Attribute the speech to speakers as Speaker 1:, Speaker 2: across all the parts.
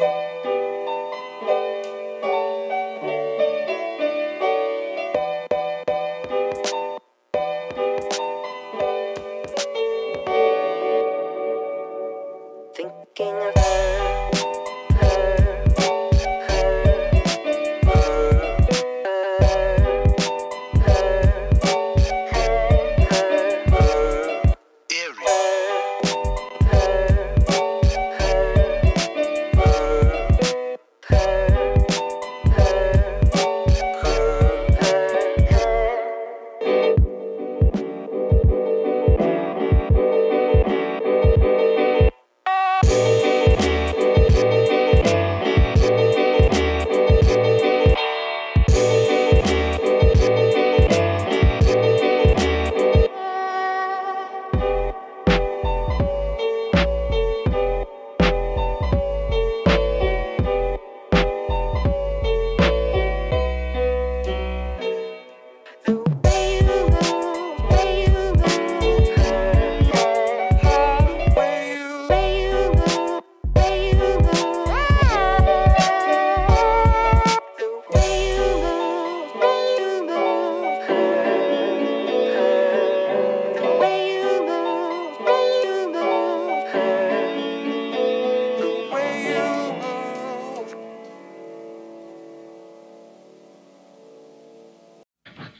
Speaker 1: Thinking of her,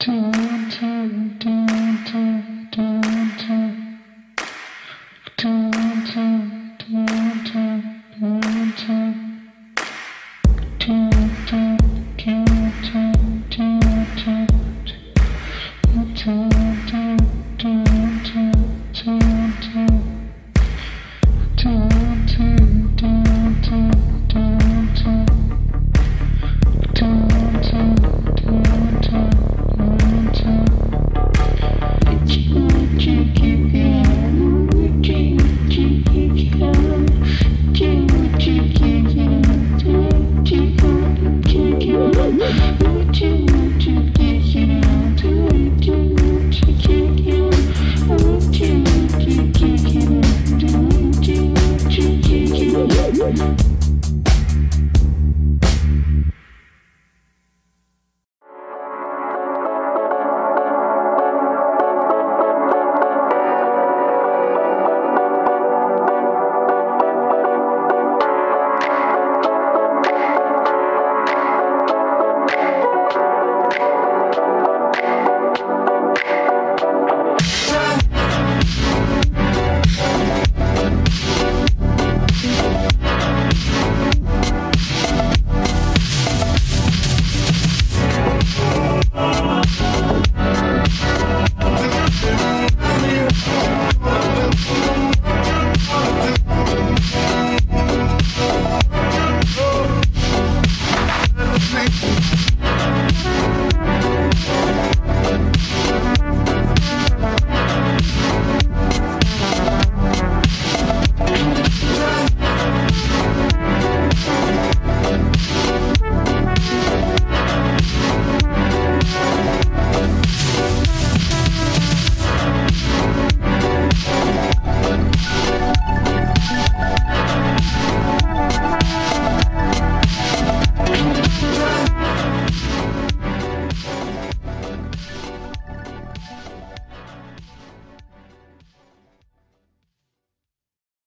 Speaker 1: Thank you.
Speaker 2: Thank you.